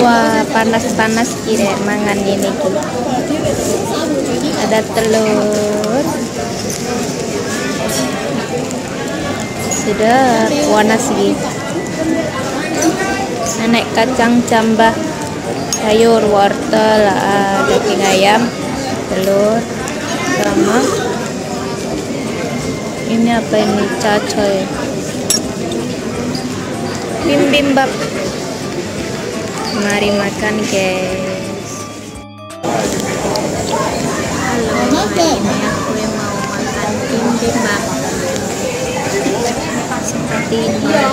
Wah, panas-panas kira mangan ini. Ada telur. Sudah panas gitu. Nenek kacang cambah sayur wortel ah, daging ayam telur sama ini apa ini cacoy bimbim mari makan guys halo ini aku yang mau makan bimbim seperti ini Julia.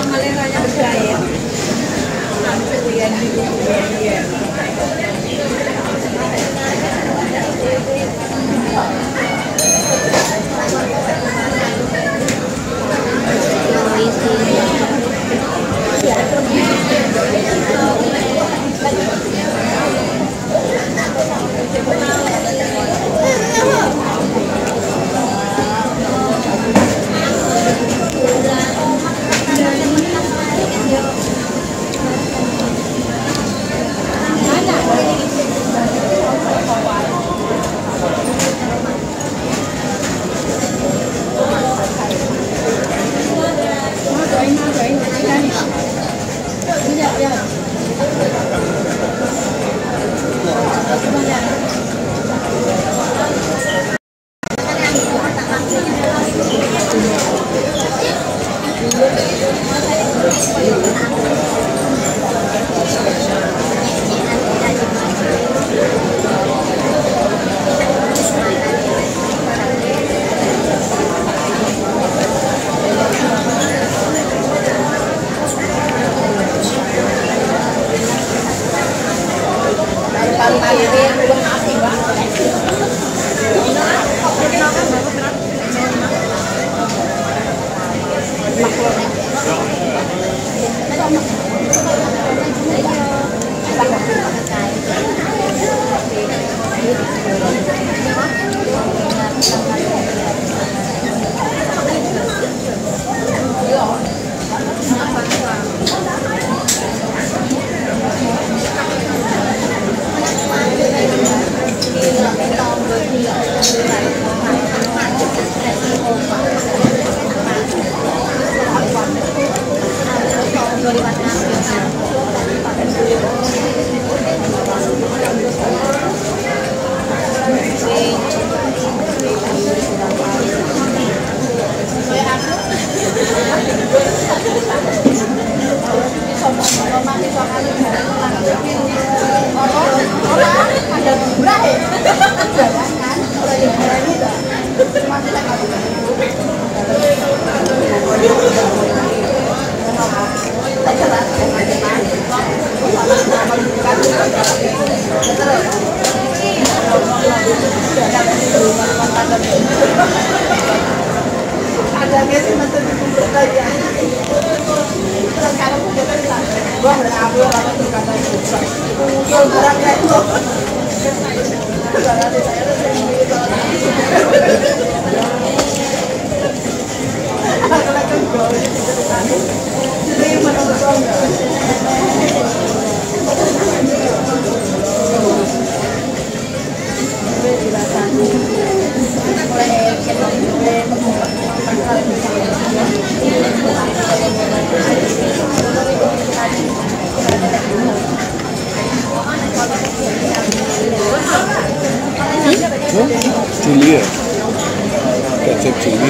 Walaupun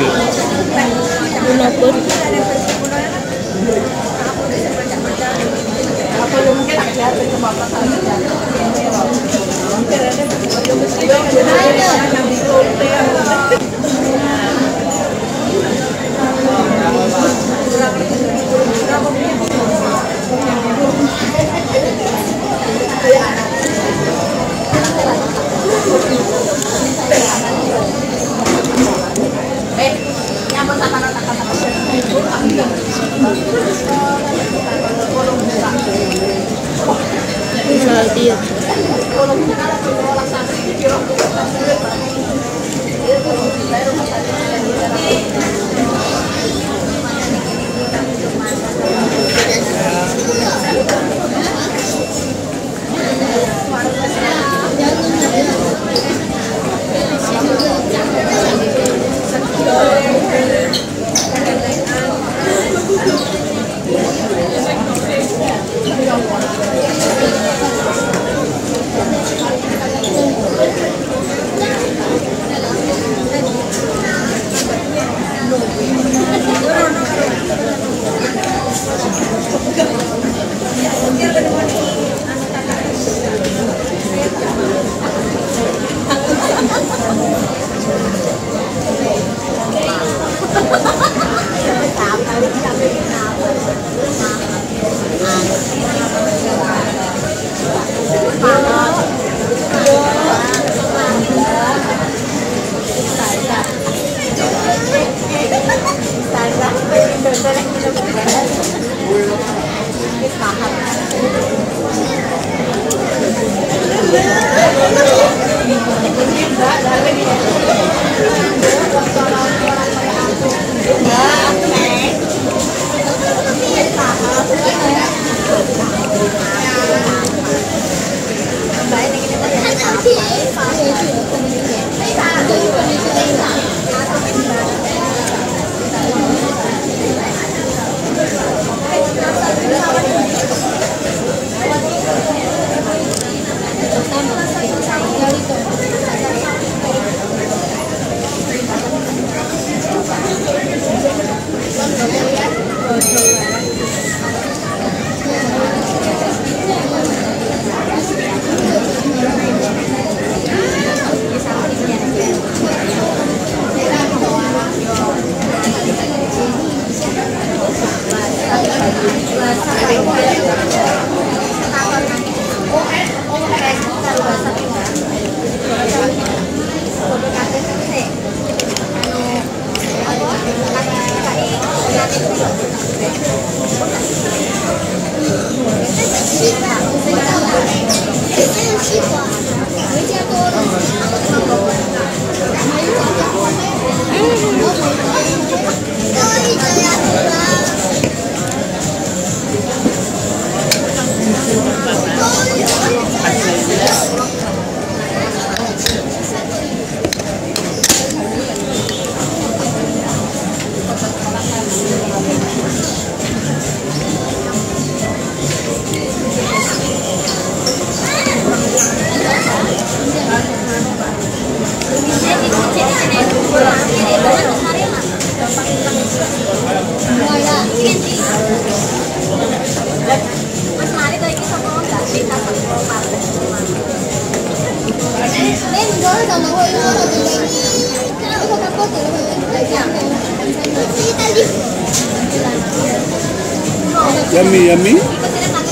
salty.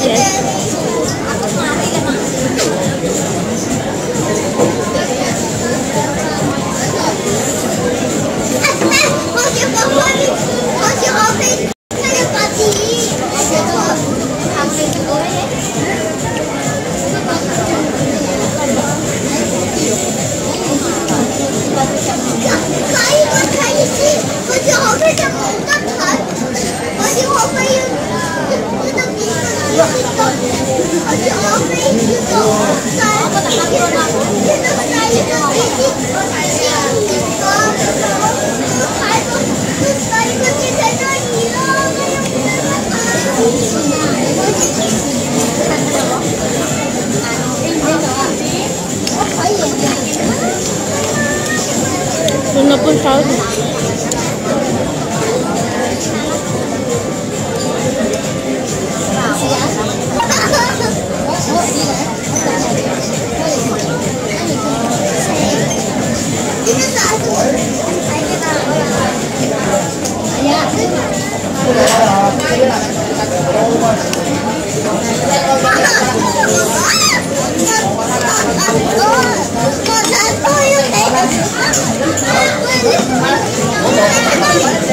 Yes. Oh, yeah.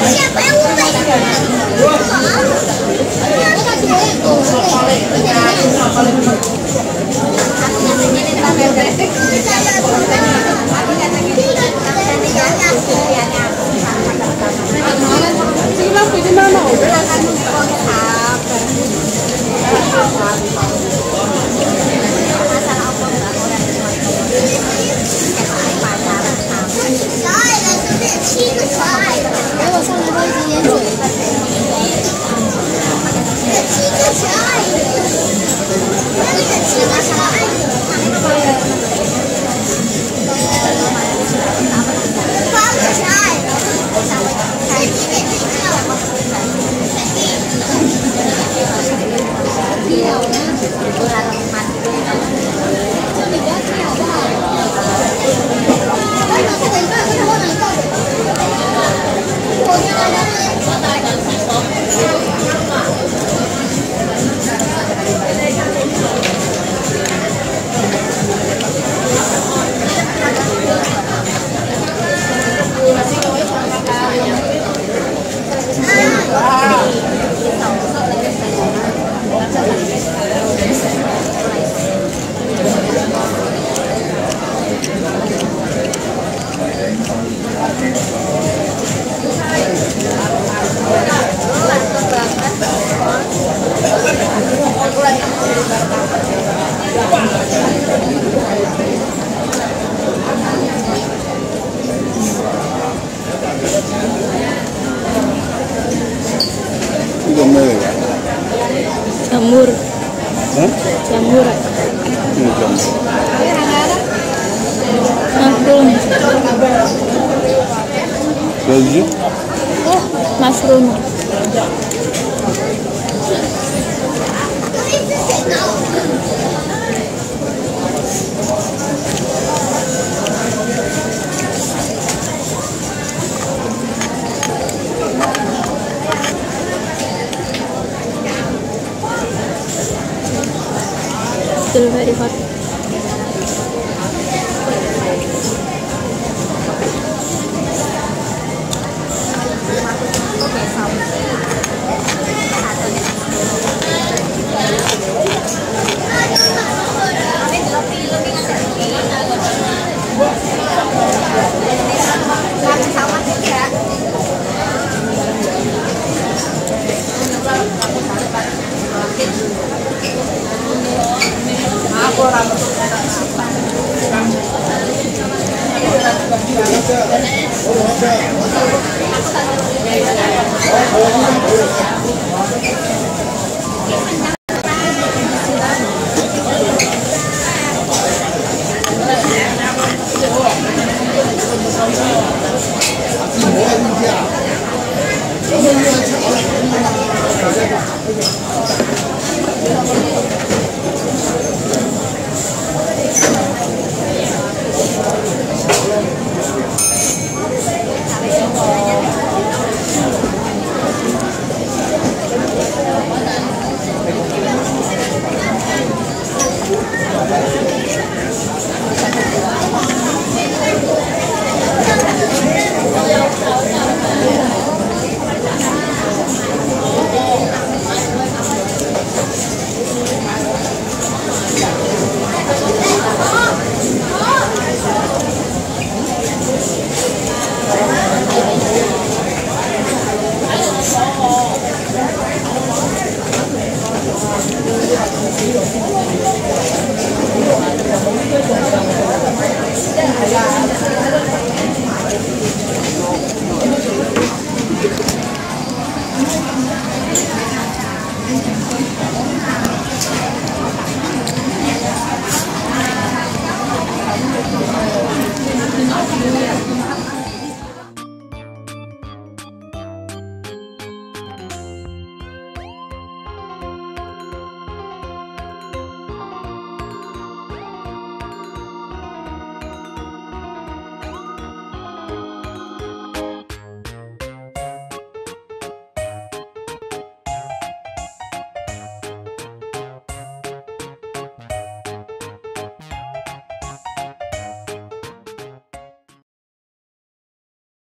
Siapa yang jamur. Hah? jamur. Ini jamur mushroom ah, Oh, mushroom. Still very hot.